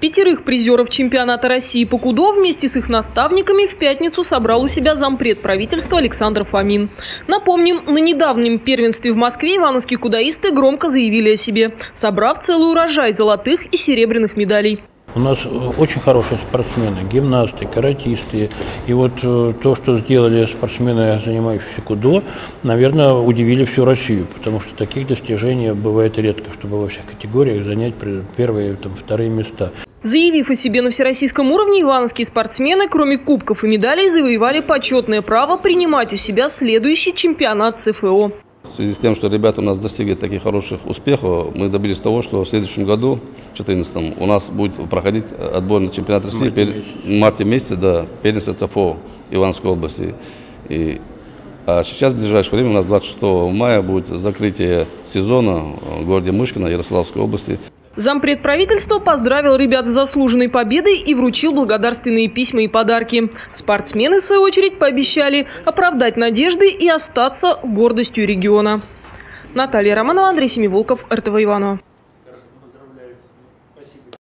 Пятерых призеров чемпионата России по кудо вместе с их наставниками в пятницу собрал у себя зампред правительства Александр Фомин. Напомним, на недавнем первенстве в Москве ивановские кудоисты громко заявили о себе, собрав целый урожай золотых и серебряных медалей. У нас очень хорошие спортсмены, гимнасты, каратисты. И вот э, то, что сделали спортсмены, занимающиеся кудо, наверное, удивили всю Россию, потому что таких достижений бывает редко, чтобы во всех категориях занять первые, там, вторые места. Заявив о себе на всероссийском уровне, ивановские спортсмены, кроме кубков и медалей, завоевали почетное право принимать у себя следующий чемпионат ЦФО. В связи с тем, что ребята у нас достигли таких хороших успехов, мы добились того, что в следующем году, в 2014, у нас будет проходить отбор на чемпионат России в марте месяце, да, первенство ЦФО Ивановской области. И, а сейчас, в ближайшее время, у нас 26 мая будет закрытие сезона в городе Мышкино, Ярославской области. Зампред правительства поздравил ребят с заслуженной победой и вручил благодарственные письма и подарки. Спортсмены, в свою очередь, пообещали оправдать надежды и остаться гордостью региона. Наталья Романова, Андрей Семиволков, РТВ Иванова.